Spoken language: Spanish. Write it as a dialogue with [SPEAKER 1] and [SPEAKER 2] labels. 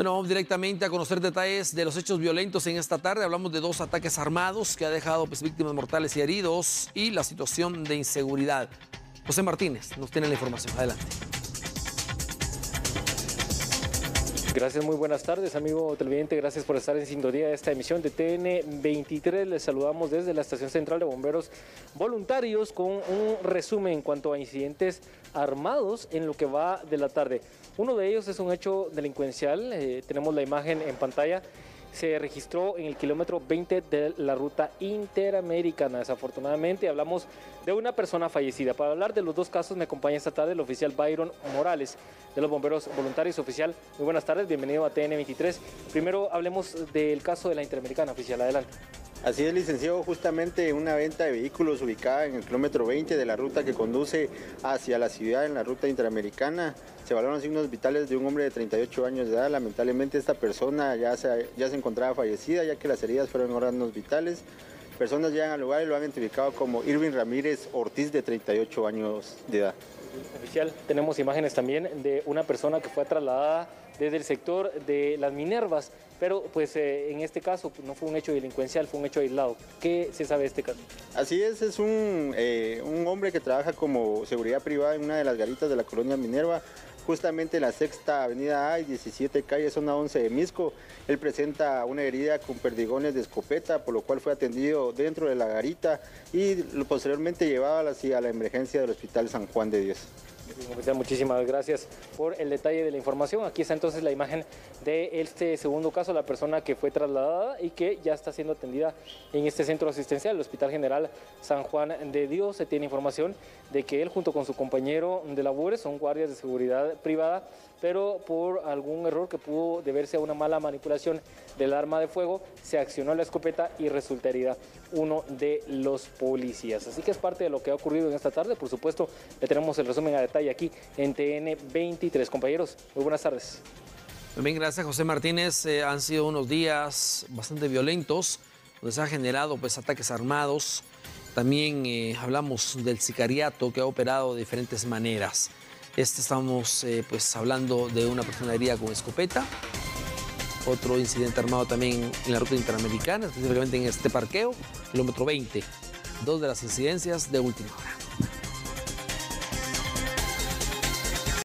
[SPEAKER 1] Bueno, vamos directamente a conocer detalles de los hechos violentos en esta tarde. Hablamos de dos ataques armados que ha dejado pues, víctimas mortales y heridos y la situación de inseguridad. José Martínez nos tiene la información. Adelante.
[SPEAKER 2] Gracias, muy buenas tardes, amigo televidente. Gracias por estar en sintonía de esta emisión de TN 23. Les saludamos desde la Estación Central de Bomberos Voluntarios con un resumen en cuanto a incidentes armados en lo que va de la tarde. Uno de ellos es un hecho delincuencial. Eh, tenemos la imagen en pantalla se registró en el kilómetro 20 de la ruta interamericana. Desafortunadamente hablamos de una persona fallecida. Para hablar de los dos casos me acompaña esta tarde el oficial Byron Morales de los bomberos voluntarios. Oficial, muy buenas tardes, bienvenido a TN23. Primero hablemos del caso de la interamericana, oficial, adelante.
[SPEAKER 3] Así es, licenciado, justamente una venta de vehículos ubicada en el kilómetro 20 de la ruta que conduce hacia la ciudad en la ruta interamericana. Se valoran signos vitales de un hombre de 38 años de edad. Lamentablemente esta persona ya se, ya se encontraba fallecida ya que las heridas fueron órganos vitales. Personas llegan al lugar y lo han identificado como Irving Ramírez Ortiz de 38 años de edad.
[SPEAKER 2] Oficial, tenemos imágenes también de una persona que fue trasladada desde el sector de las Minervas, pero pues eh, en este caso pues, no fue un hecho delincuencial, fue un hecho aislado. ¿Qué se sabe de este caso?
[SPEAKER 3] Así es, es un, eh, un hombre que trabaja como seguridad privada en una de las garitas de la colonia Minerva, justamente en la sexta avenida A y 17 calle, zona 11 de Misco. Él presenta una herida con perdigones de escopeta, por lo cual fue atendido dentro de la garita y posteriormente llevado a la emergencia del Hospital San Juan de Dios.
[SPEAKER 2] Muchísimas gracias por el detalle de la información. Aquí está entonces la imagen de este segundo caso, la persona que fue trasladada y que ya está siendo atendida en este centro asistencial, el Hospital General San Juan de Dios. Se tiene información de que él junto con su compañero de labores son guardias de seguridad privada, pero por algún error que pudo deberse a una mala manipulación del arma de fuego, se accionó la escopeta y resulta uno de los policías. Así que es parte de lo que ha ocurrido en esta tarde. Por supuesto, le tenemos el resumen a detalle aquí en TN 23. Compañeros, muy buenas tardes.
[SPEAKER 1] Muy bien, gracias José Martínez. Eh, han sido unos días bastante violentos, donde se han generado pues, ataques armados. También eh, hablamos del sicariato que ha operado de diferentes maneras. Este estamos eh, pues, hablando de una persona herida con escopeta, otro incidente armado también en la ruta interamericana, específicamente en este parqueo, kilómetro 20. Dos de las incidencias de última hora.